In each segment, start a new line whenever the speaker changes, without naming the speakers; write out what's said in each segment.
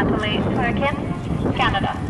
Natalie Perkins, Canada.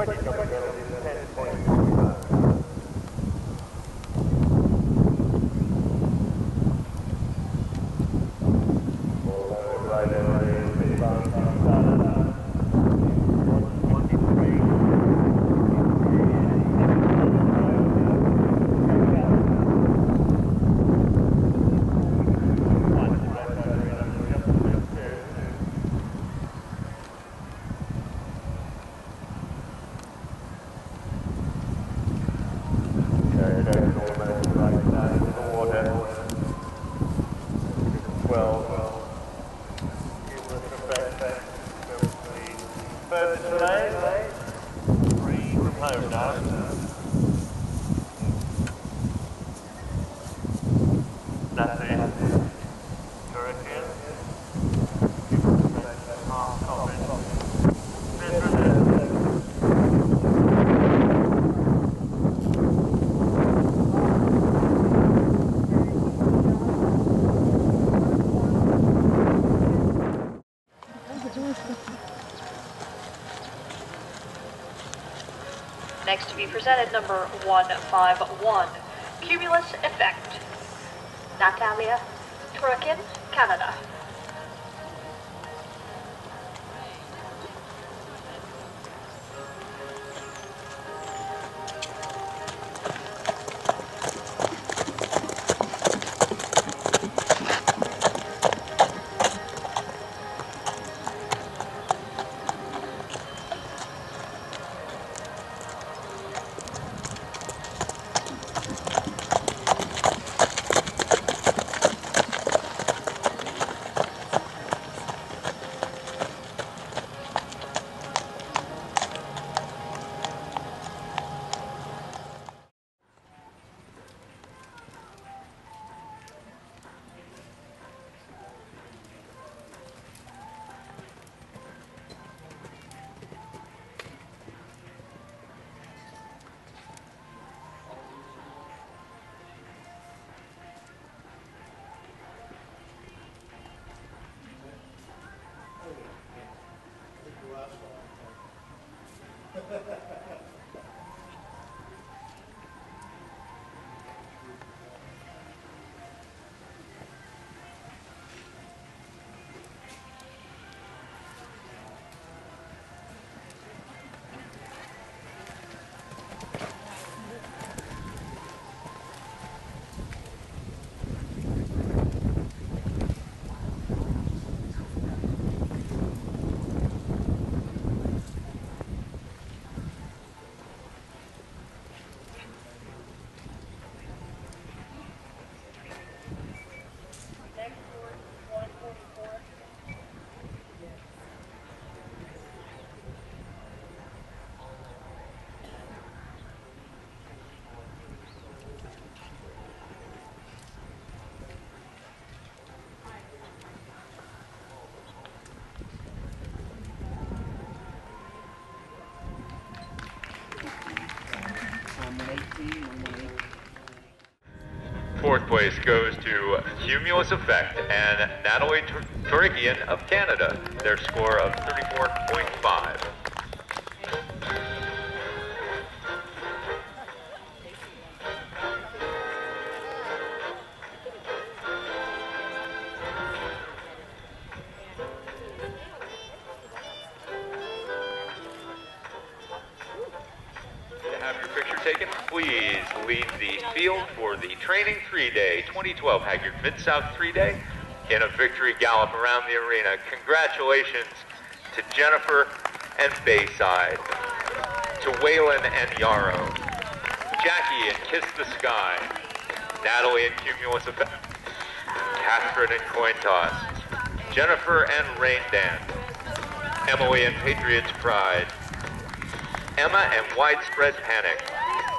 at
presented, number 151, Cumulous Effect. Natalia Tourikian, Canada.
Fourth place goes to Cumulous Effect and Natalie Tur- Tourikian of Canada. Their score of 34.5. 2012 Hagyard Mid South three day in a victory gallop around the arena. Congratulations to Jennifer and Bayside, to Waylon and Yarrow, Jackie and Kiss the Sky, Natalie and Cumulous Effect, Catherine and Coin Toss, Jennifer and Rain Dance, Emily and Patriots Pride, Emma and Widespread Panic,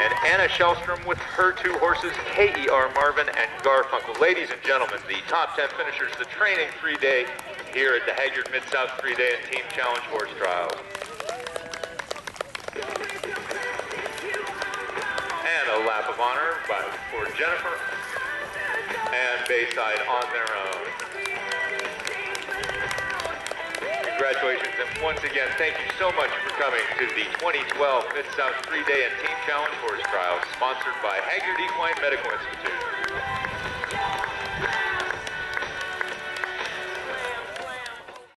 and Anna Shellstrom with her two horses, K.E.R. Marvin and Garfunkel. Ladies and gentlemen, the top 10 finishers, the training three day here at the Hagyard Mid South three day and team challenge horse trials. And a lap of honor by, for Jennifer and Bayside on their own. Congratulations, and once again, thank you so much for coming to the 2012 Mid-South 3-Day and Team Challenge Horse Trials, sponsored by Hagyard Equine Medical Institute.